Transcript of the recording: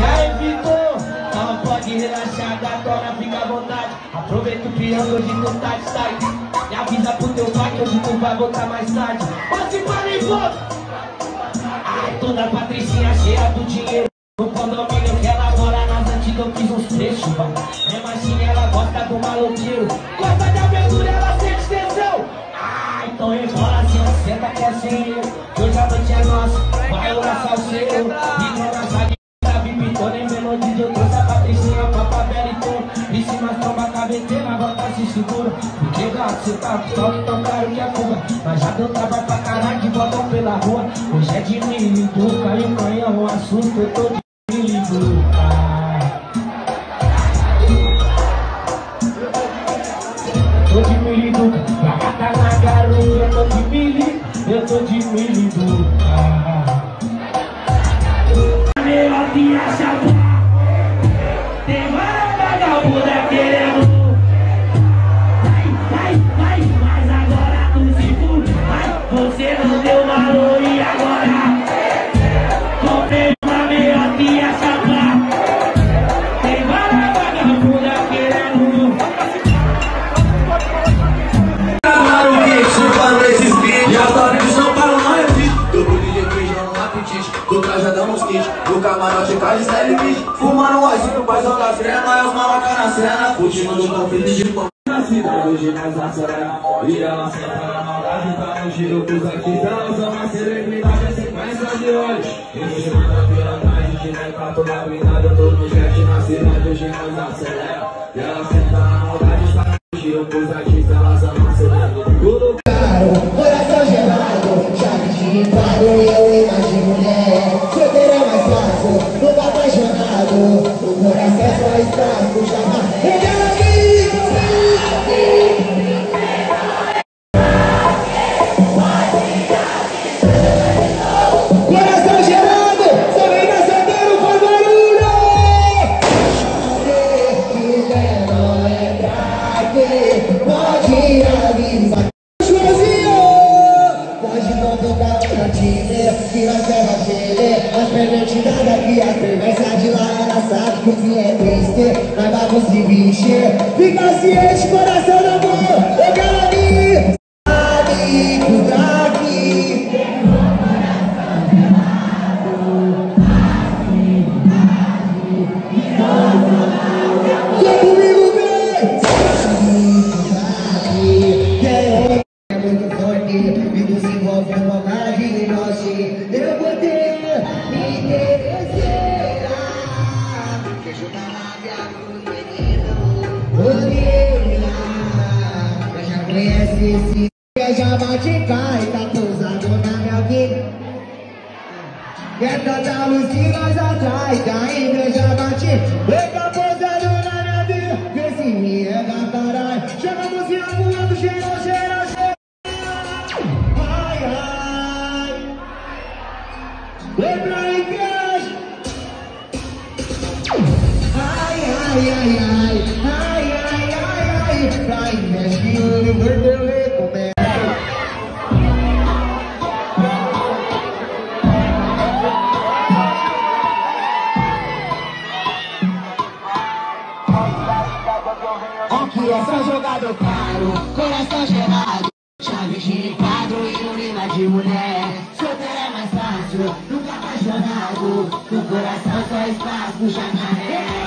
Já evitou? Não pode relaxar, gatona, fica à vontade. Aproveita o piano, hoje tu tá de sair. Me avisa pro teu pai que hoje tu vai voltar mais tarde. Passe para e volta. Ai, toda patricinha cheia do dinheiro. No condomínio que ela mora nas antigas, eu fiz uns trechos, vai. Mesmo assim, ela gosta do maloqueiro. Gosta de aventura, ela sente tensão. Ah, então enrola assim, ó, senta que é assim eu. Hoje a noite é nossa, vai orar salseiro. E melodia. Eu trouxe a patricinha pra favela e tô. E se mais tromba a cabeteira, volta se segura. Porque gato, cê tá com salto tão caro que a fuga. Mas já deu trabalho pra caralho de volta pela rua. Hoje é de milho, tu caiu manhã, um assusto, eu tô de milho. Tô de milho, gata na garupa, eu tô de milho, eu tô de milho. Do camarote de style beat Fumando um oizinho, paizão da trena E os malacas na cena Curtindo do conflito de pão na cidade. Hoje nós acelera E ela senta na maldade, tá no giro pros artistas Elas são uma celebridade, é sequência de olhos Hoje. Manda a gente vai pra toda blindada Eu tô no jet na cidade, hoje nós acelera E ela senta na maldade, tá no giro pros artistas Elas são uma celebridade. Coração gelado, chave de quadro Mas permite nada que a perversa de lá Ela sabe que fim é triste Mas vamos se vestir Fica ciente, coração conhece esse que bate cai, tá pousado na minha vida. Quer tratar luz que nós atrás, a inveja bate, vem tá pousado na minha vida. Vê se me erra, caralho. Chama a música voando, cheira, cheira, cheira. Ai, ai. Vem pra igreja. Ai, ai, ai, ai. Ai, Aqui é jogado caro, coração gelado, chave de quadro e urina de mulher. Solteira é mais fácil, nunca apaixonado, no coração só espaço, chamar